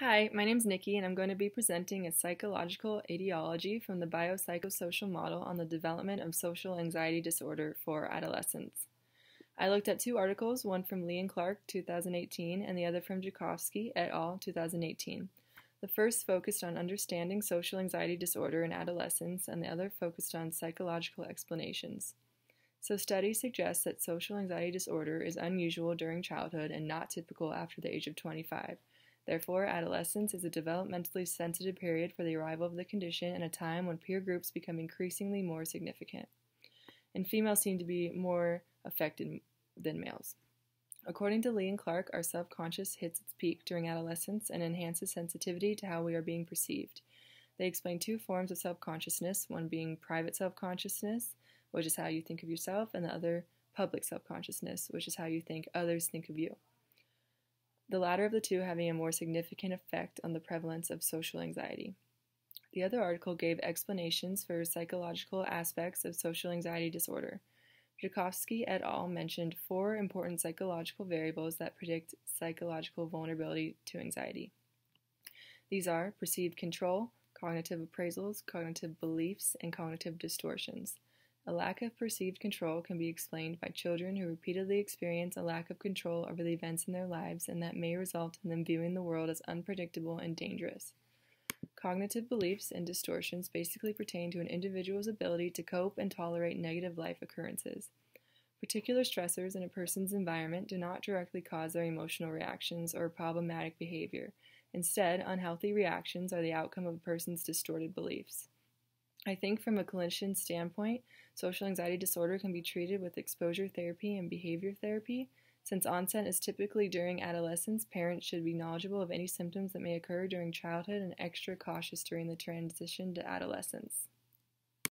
Hi, my name is Nikki, and I'm going to be presenting a psychological etiology from the biopsychosocial model on the development of social anxiety disorder for adolescents. I looked at two articles, one from Leigh and Clark, 2018, and the other from Joukowsky et al., 2018. The first focused on understanding social anxiety disorder in adolescents, and the other focused on psychological explanations. So, studies suggest that social anxiety disorder is unusual during childhood and not typical after the age of 25. Therefore, adolescence is a developmentally sensitive period for the arrival of the condition and a time when peer groups become increasingly more significant. And females seem to be more affected than males. According to Leigh and Clark, our subconscious hits its peak during adolescence and enhances sensitivity to how we are being perceived. They explain two forms of self-consciousness, one being private self-consciousness, which is how you think of yourself, and the other public self-consciousness, which is how you think others think of you the latter of the two having a more significant effect on the prevalence of social anxiety. The other article gave explanations for psychological aspects of social anxiety disorder. Joukowsky et al. mentioned four important psychological variables that predict psychological vulnerability to anxiety. These are perceived control, cognitive appraisals, cognitive beliefs, and cognitive distortions. A lack of perceived control can be explained by children who repeatedly experience a lack of control over the events in their lives and that may result in them viewing the world as unpredictable and dangerous. Cognitive beliefs and distortions basically pertain to an individual's ability to cope and tolerate negative life occurrences. Particular stressors in a person's environment do not directly cause their emotional reactions or problematic behavior. Instead, unhealthy reactions are the outcome of a person's distorted beliefs. I think from a clinician standpoint, social anxiety disorder can be treated with exposure therapy and behavior therapy. Since onset is typically during adolescence, parents should be knowledgeable of any symptoms that may occur during childhood and extra cautious during the transition to adolescence.